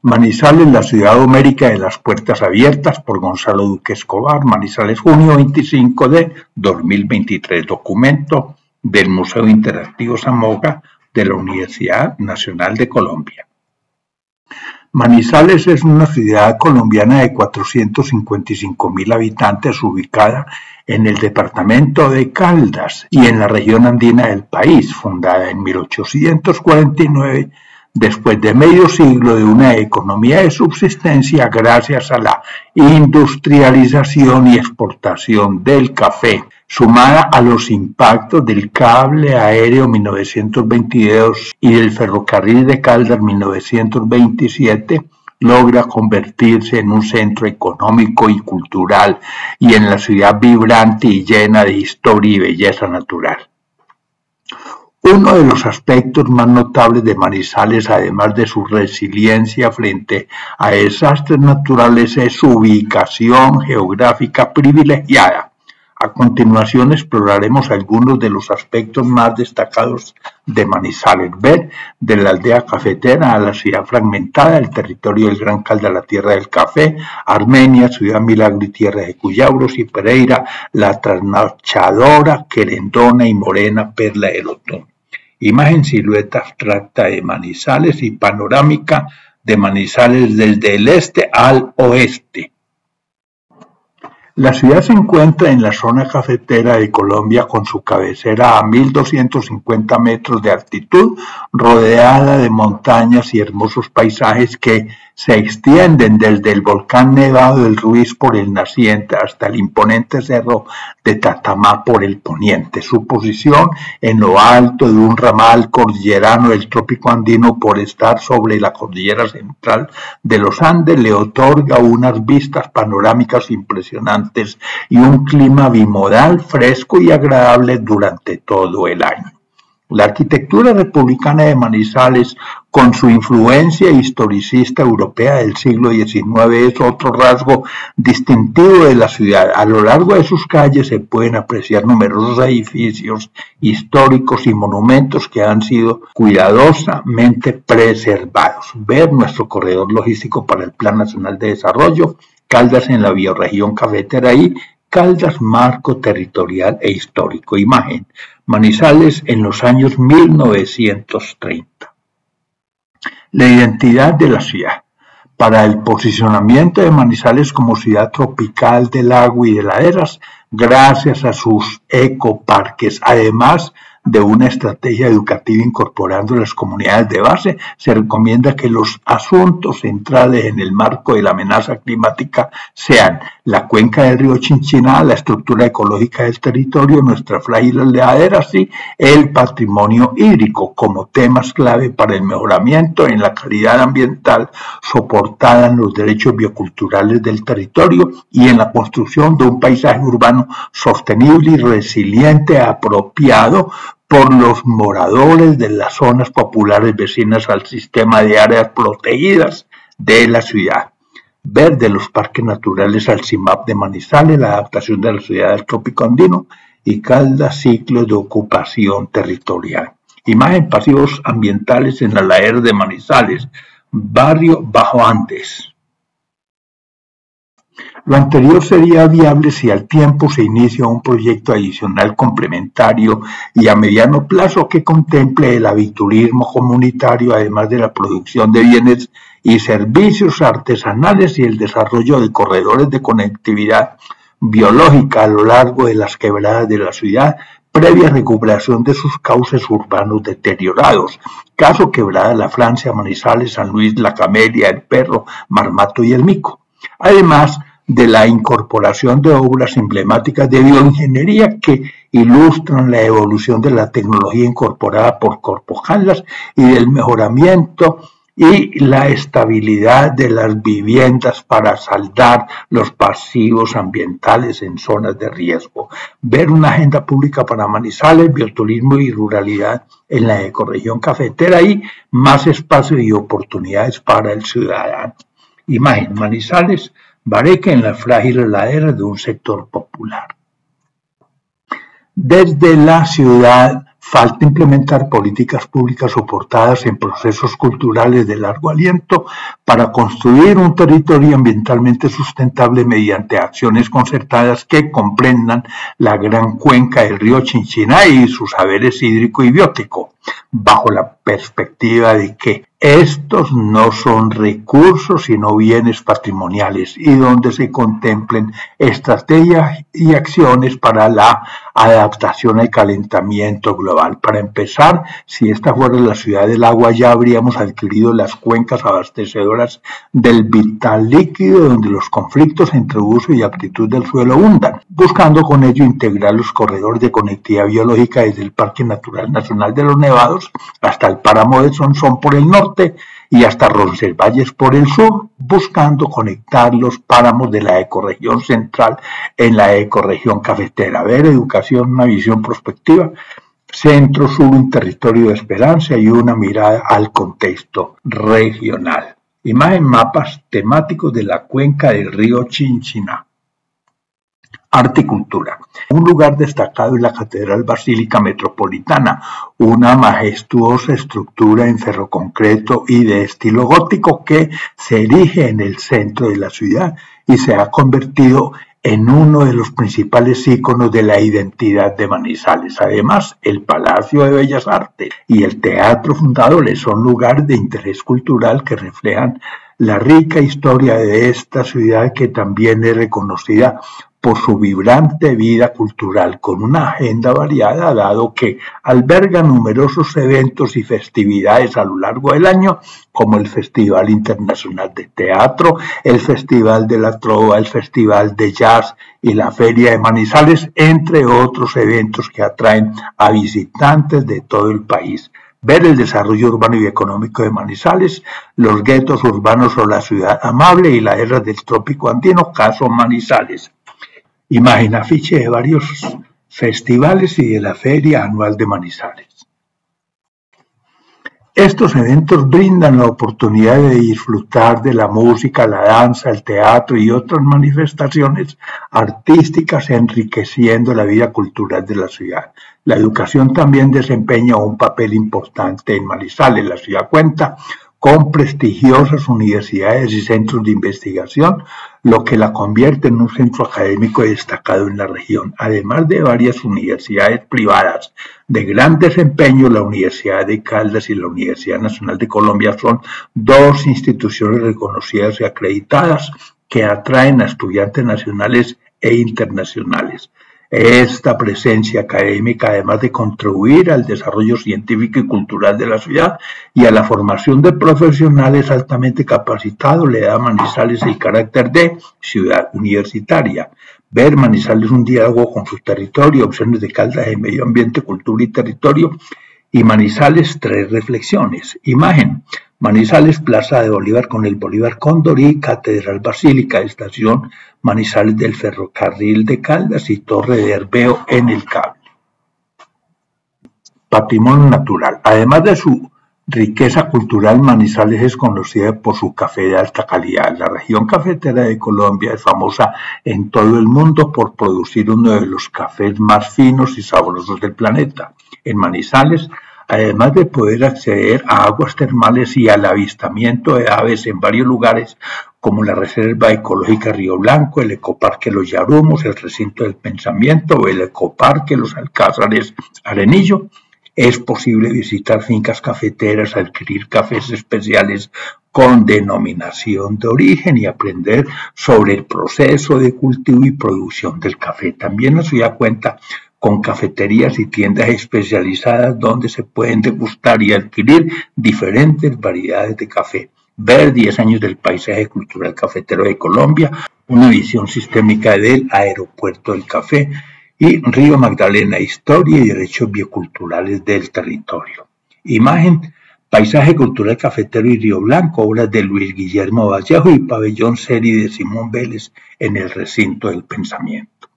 Manizales, la ciudad homérica de las puertas abiertas por Gonzalo Duque Escobar, Manizales, junio 25 de 2023, documento del Museo Interactivo Zamoga de la Universidad Nacional de Colombia. Manizales es una ciudad colombiana de 455 mil habitantes ubicada en el departamento de Caldas y en la región andina del país, fundada en 1849 después de medio siglo de una economía de subsistencia gracias a la industrialización y exportación del café, sumada a los impactos del cable aéreo 1922 y del ferrocarril de Caldas 1927, logra convertirse en un centro económico y cultural y en la ciudad vibrante y llena de historia y belleza natural. Uno de los aspectos más notables de Manizales, además de su resiliencia frente a desastres naturales, es su ubicación geográfica privilegiada. A continuación exploraremos algunos de los aspectos más destacados de Manizales. Ver de la aldea cafetera a la ciudad fragmentada, el territorio del Gran Calda, la tierra del café, Armenia, ciudad Milagro y tierra de Cuyabros y Pereira, la trasnochadora, querendona y morena perla del otoño. Imagen silueta abstracta de Manizales y panorámica de Manizales desde el este al oeste. La ciudad se encuentra en la zona cafetera de Colombia con su cabecera a 1250 metros de altitud, rodeada de montañas y hermosos paisajes que se extienden desde el volcán Nevado del Ruiz por el naciente hasta el imponente cerro de Tatamá por el poniente. Su posición en lo alto de un ramal cordillerano del trópico andino por estar sobre la cordillera central de los Andes le otorga unas vistas panorámicas impresionantes y un clima bimodal fresco y agradable durante todo el año. La arquitectura republicana de Manizales, con su influencia historicista europea del siglo XIX, es otro rasgo distintivo de la ciudad. A lo largo de sus calles se pueden apreciar numerosos edificios históricos y monumentos que han sido cuidadosamente preservados. Ver nuestro corredor logístico para el Plan Nacional de Desarrollo, Caldas en la bioregión cafetera y Caldas marco territorial e histórico. Imagen. Manizales en los años 1930. La identidad de la ciudad. Para el posicionamiento de Manizales como ciudad tropical del agua y de laderas, gracias a sus ecoparques, además de una estrategia educativa incorporando las comunidades de base, se recomienda que los asuntos centrales en el marco de la amenaza climática sean la cuenca del río Chinchiná, la estructura ecológica del territorio, nuestra frágil ladera, y el patrimonio hídrico como temas clave para el mejoramiento en la calidad ambiental soportada en los derechos bioculturales del territorio y en la construcción de un paisaje urbano sostenible y resiliente apropiado por los moradores de las zonas populares vecinas al sistema de áreas protegidas de la ciudad. Ver de los parques naturales al CIMAP de Manizales, la adaptación de la ciudad del trópico andino y cada ciclo de ocupación territorial. Imagen pasivos ambientales en la ladera de Manizales, barrio Bajo Andes. Lo anterior sería viable si al tiempo se inicia un proyecto adicional complementario y a mediano plazo que contemple el aviturismo comunitario, además de la producción de bienes y servicios artesanales y el desarrollo de corredores de conectividad biológica a lo largo de las quebradas de la ciudad, previa recuperación de sus cauces urbanos deteriorados. Caso Quebrada La Francia, Manizales, San Luis, La Camelia, El Perro, Marmato y El Mico. Además, de la incorporación de obras emblemáticas de bioingeniería que ilustran la evolución de la tecnología incorporada por Corpo y del mejoramiento y la estabilidad de las viviendas para saldar los pasivos ambientales en zonas de riesgo. Ver una agenda pública para Manizales, bioturismo y ruralidad en la ecorregión cafetera y más espacio y oportunidades para el ciudadano. Imagen, Manizales, Bareque en la frágil ladera de un sector popular. Desde la ciudad Falta implementar políticas públicas soportadas en procesos culturales de largo aliento para construir un territorio ambientalmente sustentable mediante acciones concertadas que comprendan la gran cuenca del río Chinchiná y sus saberes hídrico y biótico, bajo la perspectiva de que estos no son recursos sino bienes patrimoniales y donde se contemplen estrategias y acciones para la adaptación al calentamiento global. Para empezar, si esta fuera la ciudad del agua, ya habríamos adquirido las cuencas abastecedoras del vital líquido donde los conflictos entre uso y aptitud del suelo hundan, buscando con ello integrar los corredores de conectividad biológica desde el Parque Natural Nacional de los Nevados hasta el páramo de Sonsón por el norte y hasta Roncesvalles por el sur, buscando conectar los páramos de la ecorregión central en la ecorregión cafetera. Ver educación, una visión prospectiva, centro, sur, un territorio de esperanza y una mirada al contexto regional. Imagen mapas temáticos de la cuenca del río Chinchiná. Arte y cultura. Un lugar destacado es la Catedral Basílica Metropolitana, una majestuosa estructura en ferroconcreto y de estilo gótico que se erige en el centro de la ciudad y se ha convertido en uno de los principales íconos de la identidad de Manizales. Además, el Palacio de Bellas Artes y el Teatro Fundadores son lugares de interés cultural que reflejan la rica historia de esta ciudad que también es reconocida por su vibrante vida cultural, con una agenda variada, dado que alberga numerosos eventos y festividades a lo largo del año, como el Festival Internacional de Teatro, el Festival de la Trova, el Festival de Jazz y la Feria de Manizales, entre otros eventos que atraen a visitantes de todo el país ver el desarrollo urbano y económico de Manizales, los guetos urbanos o la ciudad amable y la era del trópico andino, caso Manizales. Imagen afiche de varios festivales y de la Feria Anual de Manizales. Estos eventos brindan la oportunidad de disfrutar de la música, la danza, el teatro y otras manifestaciones artísticas enriqueciendo la vida cultural de la ciudad. La educación también desempeña un papel importante en Manizales. La ciudad cuenta con prestigiosas universidades y centros de investigación, lo que la convierte en un centro académico destacado en la región. Además de varias universidades privadas de gran desempeño, la Universidad de Caldas y la Universidad Nacional de Colombia son dos instituciones reconocidas y acreditadas que atraen a estudiantes nacionales e internacionales. Esta presencia académica, además de contribuir al desarrollo científico y cultural de la ciudad y a la formación de profesionales altamente capacitados, le da a Manizales el carácter de ciudad universitaria. Ver Manizales un diálogo con su territorio, opciones de caldas de medio ambiente, cultura y territorio. Y Manizales, tres reflexiones. Imagen. Manizales, Plaza de Bolívar con el Bolívar Cóndor y Catedral Basílica, estación Manizales del Ferrocarril de Caldas y Torre de Herbeo en el cable. Patrimonio natural. Además de su riqueza cultural, Manizales es conocida por su café de alta calidad. La región cafetera de Colombia es famosa en todo el mundo por producir uno de los cafés más finos y sabrosos del planeta. En Manizales además de poder acceder a aguas termales y al avistamiento de aves en varios lugares, como la Reserva Ecológica Río Blanco, el Ecoparque Los Yarumos, el Recinto del Pensamiento el Ecoparque Los Alcázares Arenillo, es posible visitar fincas cafeteras, adquirir cafés especiales con denominación de origen y aprender sobre el proceso de cultivo y producción del café. También nos da cuenta con cafeterías y tiendas especializadas donde se pueden degustar y adquirir diferentes variedades de café. Ver 10 años del paisaje cultural cafetero de Colombia, una visión sistémica del aeropuerto del café y Río Magdalena, historia y derechos bioculturales del territorio. Imagen, paisaje cultural cafetero y Río Blanco, obras de Luis Guillermo Vallejo y pabellón serie de Simón Vélez en el recinto del pensamiento.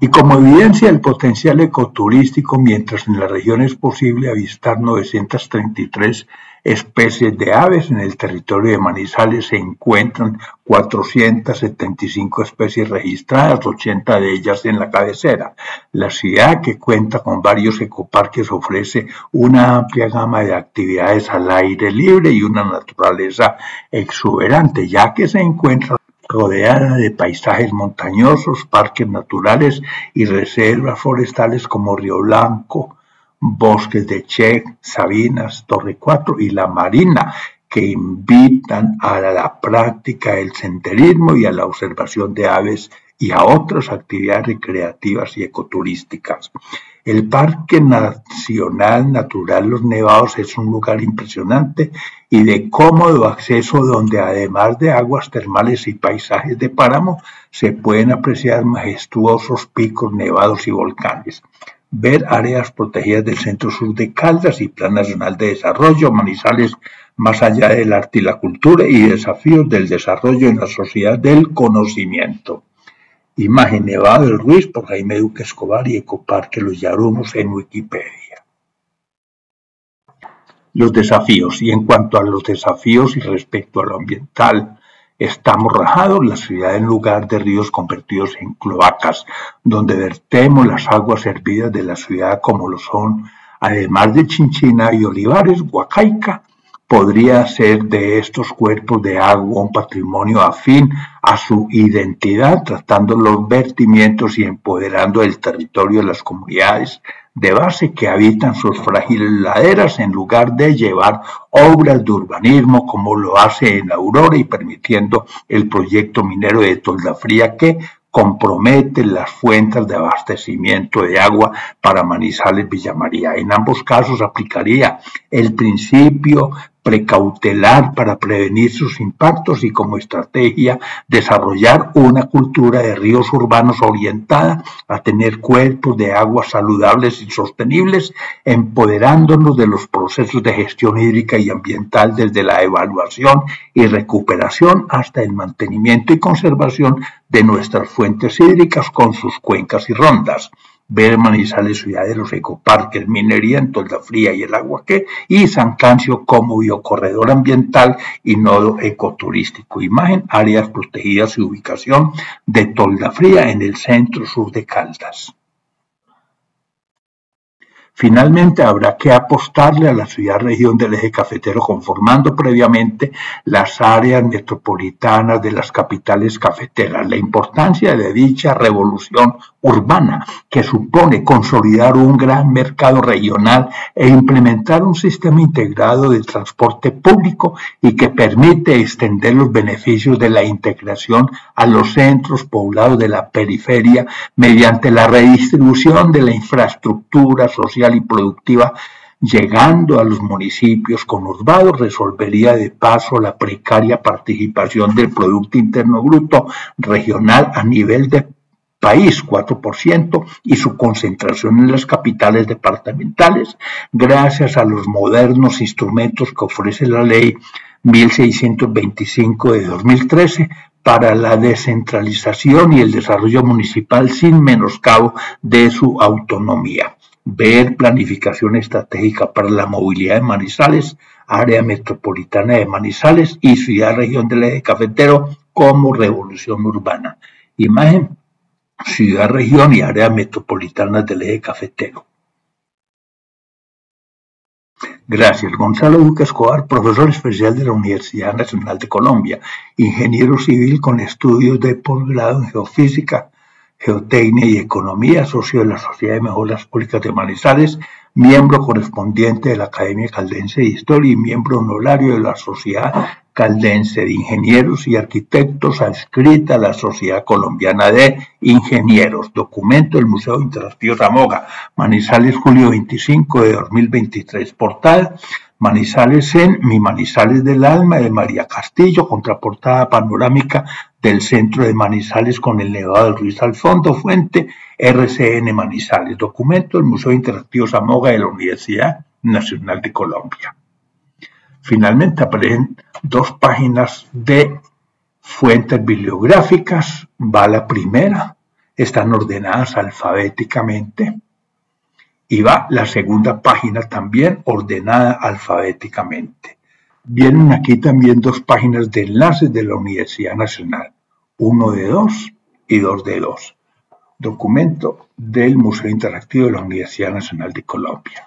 Y como evidencia del potencial ecoturístico, mientras en la región es posible avistar 933 especies de aves. En el territorio de Manizales se encuentran 475 especies registradas, 80 de ellas en la cabecera. La ciudad, que cuenta con varios ecoparques, ofrece una amplia gama de actividades al aire libre y una naturaleza exuberante, ya que se encuentra rodeada de paisajes montañosos, parques naturales y reservas forestales como Río Blanco, bosques de Che, Sabinas, Torre 4 y La Marina, que invitan a la práctica del senderismo y a la observación de aves y a otras actividades recreativas y ecoturísticas. El Parque Nacional Natural Los Nevados es un lugar impresionante y de cómodo acceso donde además de aguas termales y paisajes de páramo se pueden apreciar majestuosos picos nevados y volcanes ver áreas protegidas del centro sur de Caldas y Plan Nacional de Desarrollo, Manizales, más allá del arte y la cultura y desafíos del desarrollo en la sociedad del conocimiento. Imagen Nevado del Ruiz por Jaime Duque Escobar y Ecoparque Los Yarumos en Wikipedia. Los desafíos. Y en cuanto a los desafíos respecto a lo ambiental, Estamos rajados, la ciudad en lugar de ríos convertidos en cloacas, donde vertemos las aguas hervidas de la ciudad como lo son, además de Chinchina y Olivares, Huacaica, podría ser de estos cuerpos de agua un patrimonio afín a su identidad, tratando los vertimientos y empoderando el territorio de las comunidades de base que habitan sus frágiles laderas en lugar de llevar obras de urbanismo como lo hace en Aurora y permitiendo el proyecto minero de Tolda Fría que compromete las fuentes de abastecimiento de agua para Manizales Villa María. En ambos casos aplicaría el principio precautelar para prevenir sus impactos y como estrategia desarrollar una cultura de ríos urbanos orientada a tener cuerpos de aguas saludables y sostenibles, empoderándonos de los procesos de gestión hídrica y ambiental desde la evaluación y recuperación hasta el mantenimiento y conservación de nuestras fuentes hídricas con sus cuencas y rondas ver Manizales Ciudad de los Ecoparques, Minería en Tolda Fría y el Aguaque, y San Cancio como biocorredor ambiental y nodo ecoturístico. Imagen, áreas protegidas y ubicación de Tolda Fría en el centro sur de Caldas. Finalmente, habrá que apostarle a la ciudad-región del eje cafetero conformando previamente las áreas metropolitanas de las capitales cafeteras. La importancia de dicha revolución urbana, que supone consolidar un gran mercado regional e implementar un sistema integrado de transporte público y que permite extender los beneficios de la integración a los centros poblados de la periferia mediante la redistribución de la infraestructura y productiva llegando a los municipios conurbados resolvería de paso la precaria participación del Producto Interno Bruto regional a nivel de país, 4%, y su concentración en las capitales departamentales, gracias a los modernos instrumentos que ofrece la ley 1625 de 2013 para la descentralización y el desarrollo municipal sin menoscabo de su autonomía ver planificación estratégica para la movilidad de Manizales, área metropolitana de Manizales y ciudad región del eje cafetero como revolución urbana. Imagen, ciudad región y área metropolitana del eje cafetero. Gracias. Gonzalo Duque Escobar, profesor especial de la Universidad Nacional de Colombia, ingeniero civil con estudios de posgrado en geofísica, Geotecnia y Economía, socio de la Sociedad de Mejoras Públicas de Manizales, miembro correspondiente de la Academia Caldense de Historia y miembro honorario de la Sociedad Caldense de Ingenieros y Arquitectos, adscrita a la Sociedad Colombiana de Ingenieros. Documento del Museo Interactivo Zamoga, Manizales, julio 25 de 2023. Portal Manizales en Mi Manizales del Alma de María Castillo, contraportada panorámica del centro de Manizales con el Nevado del Ruiz al fondo, fuente RCN Manizales, documento del Museo Interactivo Zamoga de la Universidad Nacional de Colombia. Finalmente aparecen dos páginas de fuentes bibliográficas, va la primera, están ordenadas alfabéticamente y va la segunda página también ordenada alfabéticamente. Vienen aquí también dos páginas de enlaces de la Universidad Nacional, uno de dos y dos de dos. Documento del Museo Interactivo de la Universidad Nacional de Colombia.